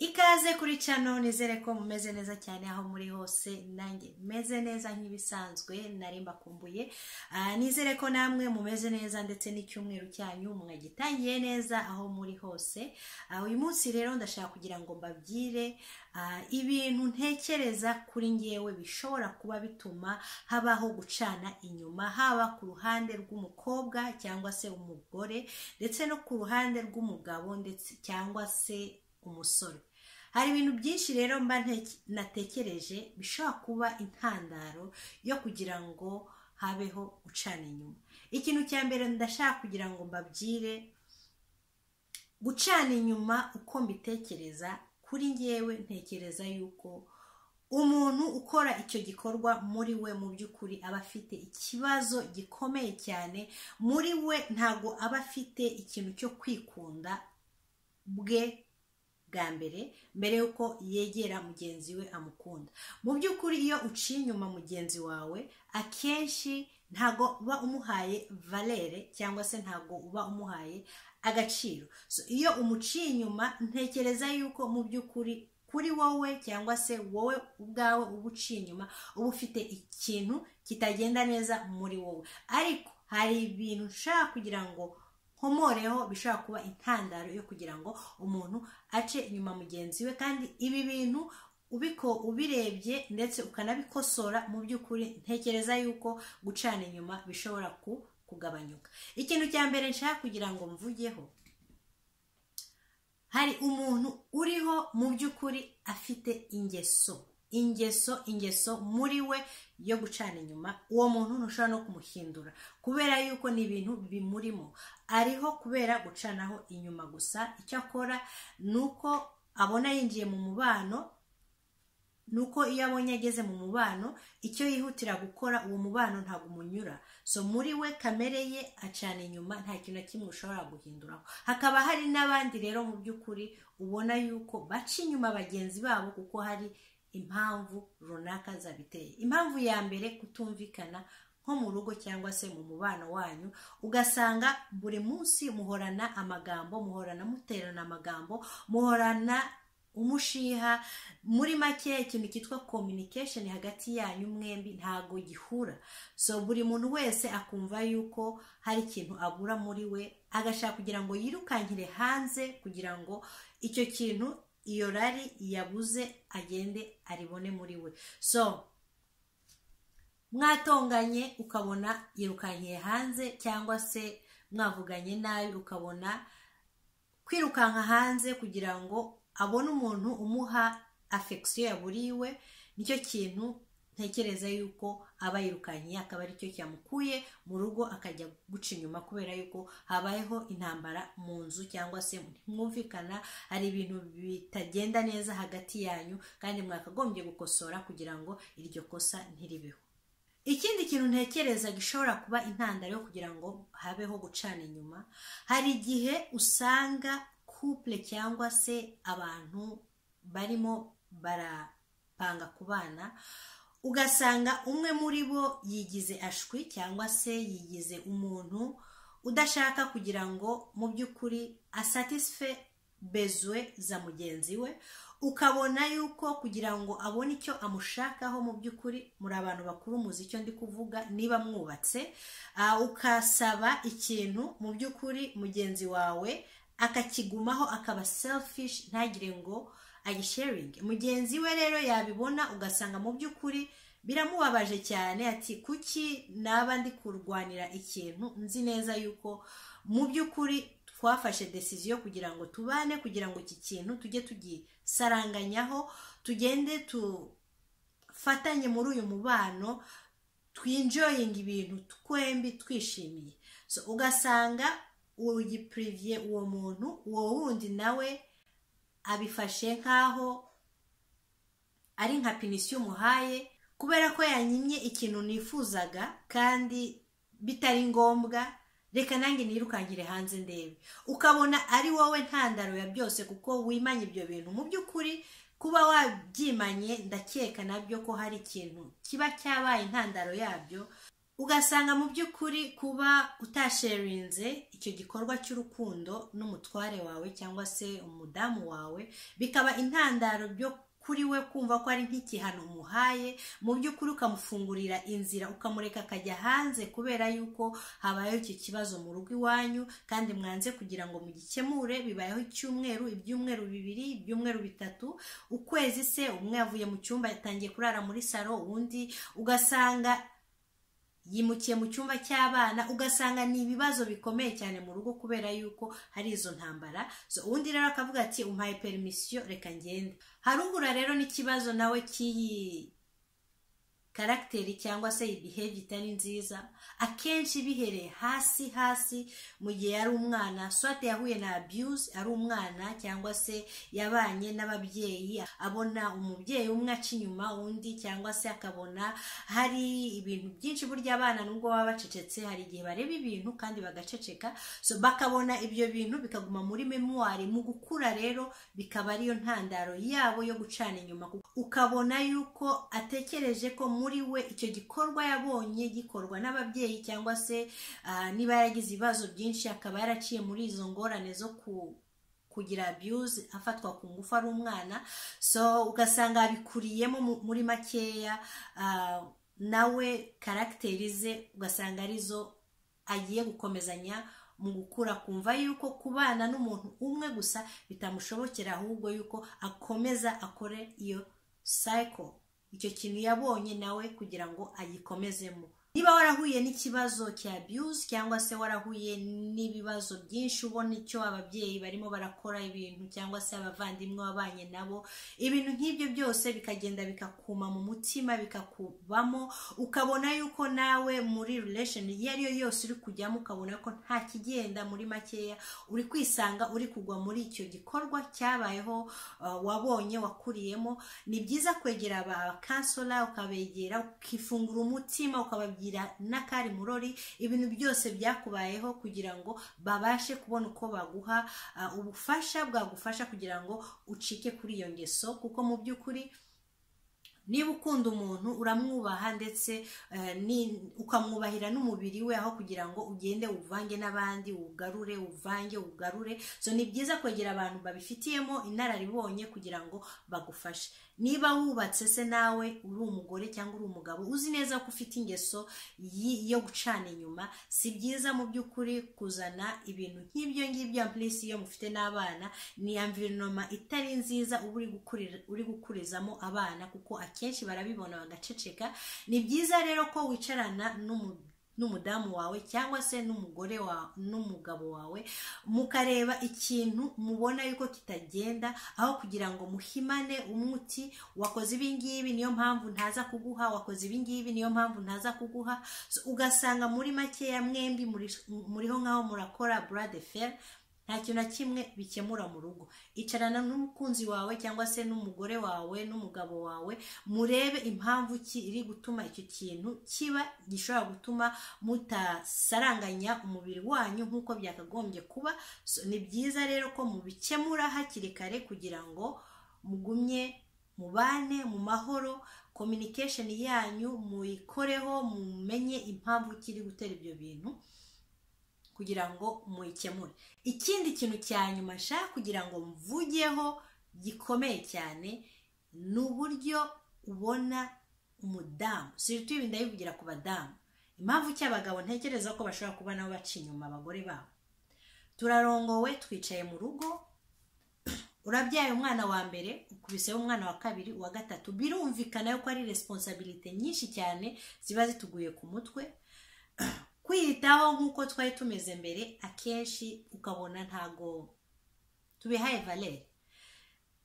ikaze kuri cano nizere ko mumeze neza cyane aho muri hose. Nanjye meze neza nk'ibisanzwe nari mbakumbuye Ah, nizere ko namwe mumeze neza ndetse n'icyumweru cyanyu mwagitangiye neza aho muri hose. Ah, uyu munsi rero ndashaka kugira ngo mbabwire ah, ibintu ntekereza kuri ngewe bishobora kuba bituma habaho gucana inyuma haba ku ruhande rw'umukobwa cyangwa se umugore ndetse no ku ruhande rw'umugabo ndetse cyangwa se umusore. Hari ibintu byinshi rero mba natekereje bishobora kuba intandaro yo kugira ngo habeho gucana inyuma. Ikintu cya mbere ndashaka kugira ngo mbabwire gucana inyuma uko mbitekereza kuri ngewe ntekereza yuko umuntu ukora icyo gikorwa muri we mu by'ukuri aba afite ikibazo gikomeye cyane muri we ntabwo aba afite ikintu cyo kwikunda bwe bwa mbere mbere y'uko yegera mugenzi we amukunda. Mu by'ukuri iyo uciye inyuma mugenzi wawe akenshi ntabwo uba umuhaye valere cyangwa se ntabwo uba umuhaye agaciro. Iyo umuciye inyuma ntekereza yuko mu by'ukuri kuri wowe cyangwa se wowe ubwawe uba uciye inyuma uba ufite ikintu kitagenda neza muri wowe. Ariko hari ibintu ushaka kugira ngo nkomoreho bishobora kuba intandaro yo kugira ngo umuntu ace inyuma mugenzi we kandi ibi bintu ubiko ubirebye ndetse ukanabikosora mu by'ukuri ntekereza yuko gucana inyuma bishobora ku kugabanyuka. Ikintu cya mbere nshaka kugira ngo mvugeho hari umuntu uriho mu by'ukuri afite ingeso. Ingeso ingeso muri we yo gucana inyuma uwo muntu ntushobora no kumuhindura. Kubera yuko ni ibintu bimurimo. Ariho kubera gucanaho inyuma gusa icyo akora ni uko abona yinjiye mu mubano nuko iyo abonye ageze mu mubano icyo yihutira gukora uwo mubano ntabwo umunyura. So muri we kamere ye acana inyuma nta kintu na kimwe ushobora guhinduraho. Hakaba hari n'abandi rero mu by'ukuri ubona yuko baca inyuma bagenzi babo kuko hari impamvu runaka zabiteye. Impamvu ya mbere kutumvikana nko mu rugo cyangwa se mu mubano wanyu ugasanga buri munsi muhorana amagambo muhorana muterana amagambo muhorana umushiha muri make ikintu cyitwa communication hagati yanyu mwembi ntago gihura. So buri muntu wese akumva yuko hari ikintu abura muri we agashaka kugira ngo yirukankire hanze kugira ngo icyo kintu iyo rari yabuze agende aribone muri we. So mwatonganye ukabona yirukankiye hanze cyangwa se mwavuganye nabi ukabona kwirukanka hanze kugira ngo abone umuntu umuha afekisiyo yaburiwe ni cyo kintu ntekereza yuko aba yirukankiye akaba ari cyo cyamukuye mu rugo akajya guca inyuma kubera yuko habayeho intambara mu nzu cyangwa se ntimwumvikana hari ibintu bitagenda neza hagati yanyu kandi mwakagombye gukosora kugira ngo iryo kosa ntiribeho. Ikindi kintu ntekereza gishobora kuba intandaro yo kugira ngo habeho gucana inyuma hari igihe usanga couple cyangwa se abantu barimo barapanga ku bana ugasanga umwe muri bo yigize ashwi cyangwa se yigize umuntu udashaka kugira ngo mu by'ukuri asatisfe bezwe za mugenzi we ukabona yuko kugira ngo abone icyo amushakaho mu by'ukuri muri abantu bakuru muzi icyo ndi kuvuga niba mwubatse ah, ukasaba ikintu mu by'ukuri mugenzi wawe akakigumaho akaba selfish ntagire ngo agisharinge mugenzi we rero yabibona ugasanga mu by'ukuri biramubabaje cyane ati kuki naba ndi kurwanira ikintu? Nzi neza yuko mu by'ukuri twafashe desiziyo kugira ngo tubane kugira ngo iki kintu tujye tugisaranganyaho tugende tufatanye muri uyu mubano twinjoyinga ibintu twembi twishimiye. Ugasanga ugipuriviye uwo muntu uwo wundi nawe abifashe nk'aho ari nka pinisiyo umuhaye kubera ko yanyimye ikintu nifuzaga kandi bitari ngombwa reka nanjye nirukankire hanze ndebe. Ukabona ari wowe ntandaro ya byose kuko wimanye ibyo bintu. Mu by'ukuri kuba wabyimanye ndakeka na byo ko hari ikintu kiba cyabaye intandaro yabyo ugasanga mu by'ukuri kuba utasherinze icyo gikorwa cy'urukundo n'umutware wawe cyangwa se umudamu wawe bikaba intandaro byo kuri we kumva ko ari nk'igihano umuhaye mu by'ukuri ukamufungurira inzira ukamureka akajya hanze kubera yuko habayeho icyo kibazo mu rugo iwanyu kandi mwanze kugira ngo mugikemure bibayeho icyumweru ibyumweru bibiri ibyumweru bitatu ukwezi se umwe yavuye mu cyumba yatangiye kurara muri salo uwundi ugasanga yimukiye mu cyumba cy'abana ugasanga ni ibibazo bikomeye cyane mu rugo kubera yuko hari izo ntambara. Ubundi rero akavuga ati umpaye perimisiyo reka ngende. Harugura rero n'ikibazo nawe cy'iyi karagiteri cyangwa se ibihevi itari nziza akenshi bihereye hasi hasi mu gihe yari umwana. Swate yahuye na abuse ari umwana cyangwa se yabanye n'ababyeyi abona umubyeyi umwe aca inyuma undi cyangwa se akabona hari ibintu byinshi burya abana nubwo baba bacecetse hari igihe bareba ibintu kandi bagaceceka. So bakabona ibyo bintu bikaguma muri memuwari mu gukura rero bikaba ariyo ntandaro yabo yo gucana inyuma ukabona yuko atekereje ko muri we icyo gikorwa yabonye gikorwa n'ababyeyi cyangwa se niba yaragize ibibazo byinshi akaba yaraciye muri izo ngorane zo ku kugira abuse afatwa ku ngufu ari umwana. So ugasanga abikuriyemo muri makeya nawe karagiteri ze ugasanga ari zo agiye gukomezanya mu gukura. Kumva yuko kubana n'umuntu umwe gusa bitamushobokera ahubwo yuko akomeza akore iyo cycle. Icyo kintu yabonye nawe kugira ngo agikomezemo. Niba warahuye n'ikibazo cya abuse cyangwa se warahuye n'ibibazo byinshi ubona icyo ababyeyi barimo barakora ibintu cyangwa se abavandimwe wabanye nabo ibintu nk'ibyo byose bikagenda bikakuma mu mutima bikakubamo ukabona yuko nawe muri relation iyo ari yo yose uri kujyamo ukabona ko nta kigenda muri makeya uri kwisanga uri kugwa muri icyo gikorwa cyabayeho wabonye wakuriyemo ni byiza kwegera abakansora ukabegera ukifungura umutima ukababwira n'akari murori ibintu byose byakubayeho kugira ngo babashe kubona uko baguha ubufasha bwagufasha kugira ngo ucike kuri iyo ngeso. Kuko mu by'ukuri niba ukunda umuntu uramwubaha ndetse ukamwubahira n'umubiri we aho kugira ngo ugende uvange n'abandi ugarure uvange ugarure. So ni byiza kwegera abantu babifitiyemo inararibonye kugira ngo bagufashe. Niba wubatse se nawe uri umugore cyangwa uri umugabo uzi neza ko ufite ingeso yo gucana inyuma si byiza mu by'ukuri kuzana ibintu nk'ibyo ngibyo ampulisi iyo mufite n'abana ni environoma itari nziza uba uri gukurizamo abana kuko akenshi barabibona bagaceceka. Ni byiza rero ko wicarana n'umudamu wawe cyangwa se n'umugore wawe n'umugabo wawe mukareba ikintu mubona yuko kitagenda aho kugira ngo muhimane umuti wakoze ibingibi niyo mpamvu ntaza kuguha wakoze ibingibi niyo mpamvu ntaza kuguha. Ugasanga muri makeya mwembi muriho nk'aho murakora burade feri nta kintu na kimwe bikemura mu rugo. Icarana n'umukunzi wawe cyangwa se n'umugore wawe n'umugabo wawe murebe impamvu ki iri gutuma icyo kintu kiba gishobora gutuma mutasaranganya umubiri wanyu nk'uko byakagombye kuba. Ni byiza rero ko mubikemura hakiri kare kugira ngo mugumye mubane mu mahoro communication yanyu muyikoreho mumenye impamvu kiri gutera ibyo bintu. Kugira ngo muyikemure ikindi kintu cya nyuma nshaka kugira ngo mvugeho gikomeye cyane ni uburyo ubona umudamu. Si ibi ndabivugira ku badamu. Impamvu cy'abagabo ntekereza ko bashobora kuba nabo baca inyuma abagore babo? Turarongowe twicaye mu rugo urabyaye umwana wa mbere ukubiseho umwana wa kabiri uwa gatatu. Birumvikana yuko ari resiponsabirite nyinshi cyane ziba zituguye ku mutwe. kwiyitaho nk'uko twari tumeze mbere akenshi ukabona ntago tubihaye valere.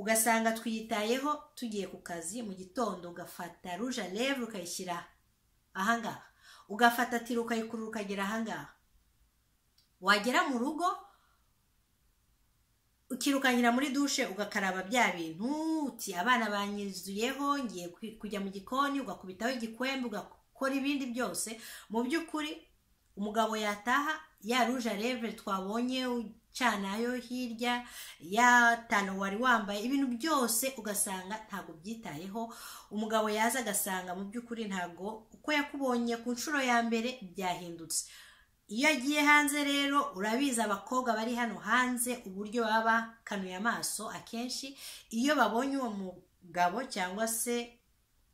Ugasanga twiyitayeho tugiye ku kazi mu gitondo ugafata ruje leve ukayishyira ahangaha. Ugafata tiro ukayikurura ukagera ahangaha. Wagera mu rugo ukirukanyira muri dushe ugakaraba bya bintu uti abana banyuzuyeho ngiye kujya mu gikoni ugakubitaho igikwembe ugakora ibindi byose. Mu by'ukuri umugabo yataha ya ruje reve twabonye canayo hirya ya tano wari wambaye ibintu byose ugasanga ntabwo byitayeho. Umugabo yaza agasanga mu by'ukuri ntabwo uko yakubonye ku nshuro ya mbere byahindutse. Iyo agiye hanze rero urabizi abakobwa bari hano hanze uburyo baba bakanuye amaso akenshi. Iyo babonye uwo mugabo cyangwa se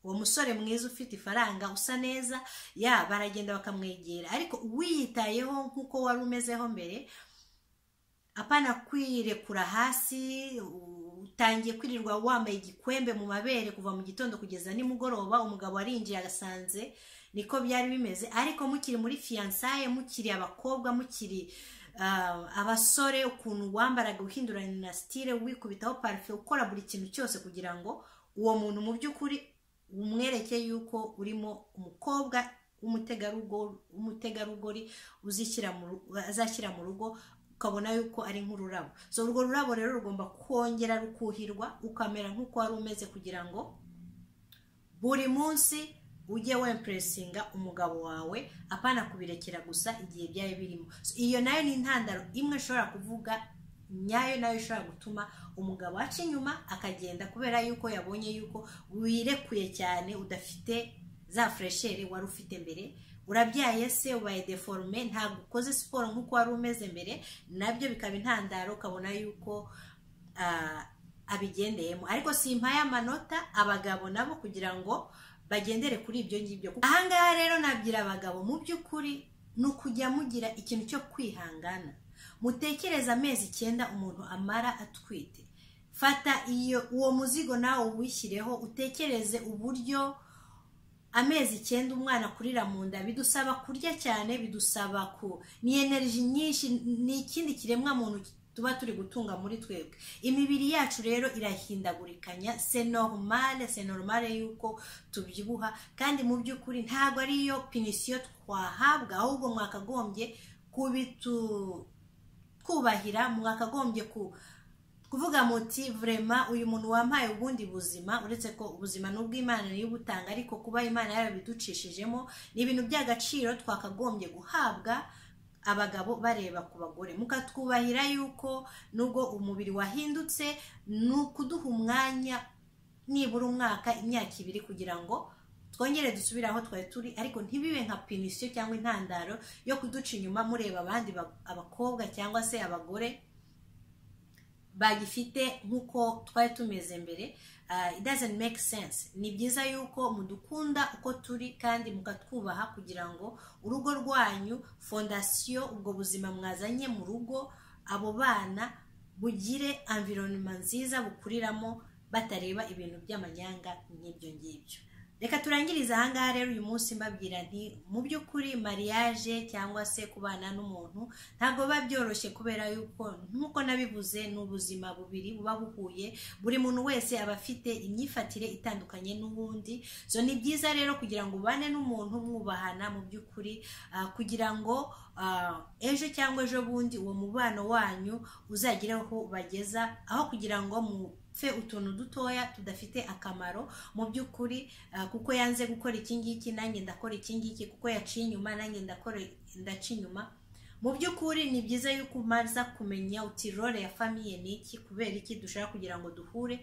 uwo musore mwiza ufite ifaranga usa neza ya baragenda bakamwegera. Ariko uwiyitayeho nk'uko wari umezeho mbere apana kwirekura hasi utangiye kwirirwa wambaye igikwembe mu mabere kuva mu gitondo kugeza nimugoroba umugabo arinjiye agasanze niko byari bimeze. Ariko mukiri muri fiyansaye mukiri abakobwa mukiri abasore ukuntu wambaraga uhinduranya na sitire wikubitaho parufe ukora buri kintu cyose kugira ngo uwo muntu mu by'ukuri umwereke yuko urimo umukobwa w'umutegarugori azashyira mu rugo ukabona yuko ari nk'ururabo. So urwo rurabo rero rugomba kongera rukuhirwa ukamera nk'uko wari umeze kugira ngo buri munsi ujye wempuresinga umugabo wawe apana kubirekera gusa igihe byari birimo. Iyo na yo ni intandaro imwe ishobora kuvuga nyayo na yo ishobora gutuma umugabo aca inyuma akagenda kubera yuko yabonye yuko wirekuye cyane udafite za furesheri wari ufite mbere. Urabyaye se ubaye deforume ntabwo ukoze siporo nk'uko wari umeze mbere na byo bikaba intandaro ukabona yuko abigendeyemo. Ariko simpaye amanota abagabo nabo kugira ngo bagendere kuri ibyo ngibyo. Ahangaha rero nabwira abagabo mu by'ukuri ni ukujya mugira ikintu cyo kwihangana. Mutekereze amezi icyenda umuntu amara atwite. Fata iyo uwo muzigo nawe uwishyireho utekereze uburyo amezi icyenda umwana akurira mu nda. Bidusaba kurya cyane bidusaba ku ni energy nyinshi ni ikindi kiremwa muntu tuba turi gutunga muri twebwe. Imibiri yacu rero irahindagurikanya. Se normale se normale yuko tubyibuha. Kandi mu by'ukuri ntabwo ariyo pinisiyo twahabwa ahubwo mwakagombye kubitu twubahira mwakagombye ku kuvuga muti vrema uyu muntu wampaye ubundi buzima uretse ko ubuzima ni ubw'imana niyo ubutanga ariko kuba imana yarabiducishijemo ni ibintu by'agaciro twakagombye guhabwa abagabo bareba ku bagore. Mukatwubahira yuko nubwo umubiri wahindutse ni ukuduha umwanya nibura umwaka imyaka ibiri kugira ngo twongere dusubire aho twari turi ariko ntibibe nka pinisiyo cyangwa intandaro yo kuduca inyuma mureba abandi abakobwa cyangwa se abagore bagifite nk'uko twari tumeze mbere it doesn't make sense. Ni byiza yuko mudukunda uko turi kandi mukatwubaha kugira ngo urugo rwanyu fondasiyo ubwo buzima mwazanye mu rugo abo bana bugire environment nziza bukuriramo batareba ibintu by'amanyanga nk'ibyo ngibyo. Reka turangirize ahangaha rero uyu munsi mbabwira nti mu by'ukuri mariage cyangwa se kubana n'umuntu ntabwo biba byoroshye kubera yuko nk'uko nabivuze ni ubuzima bubiri buba buhuye buri muntu wese aba afite imyifatire itandukanye n'ubundi. So ni byiza rero kugira ngo ubane n'umuntu mwubahana mu by'ukuri kugira ngo ejo cyangwa ejo bundi uwo mubano wanyu uzagire aho bageza aho kugira ngo mu fe utuntu dutoya tudafite akamaro mu by'ukuri kuko yanze gukora iki ngiki nanjye ndakora iki ngiki kuko yaciye inyuma nanjye ndaca inyuma. Mu by'ukuri ni byiza yuko umaza kumenya uti role ya famiye ni iki kubera iki dushaka kugira ngo duhure.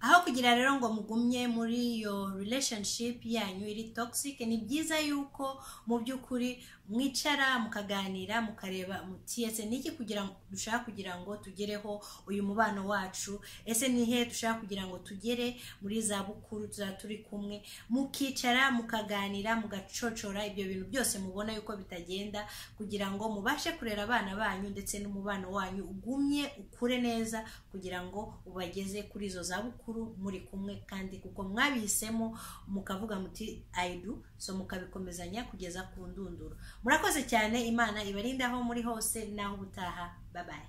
Aho kugira rero ngo mugumye muri iyo relationship yanyu iri toxic ni byiza yuko mu by'ukuri mwicara mukaganira mukareba muti ese niki kugira dushaka kugira ngo tugereho uyu mubano wacu? Ese ni he dushaka kugira ngo tugere muri za bukuru tuzaba turi kumwe? Mukicara mukaganira mugacocora ibyo bintu byose mubona yuko bitagenda kugira ngo mubashe kurera abana banyu ndetse n'umubano wanyu ugumye ukure neza kugira ngo ubageze kuri izo za bukuru muri kumwe. Kandi kuko mwabihisemo mukavuga muti ayidu so mukabikomezanya kugeza ku ndunduro. Murakoze cyane imana ibarinde aho muri hose n'aho ubutaha. Babaye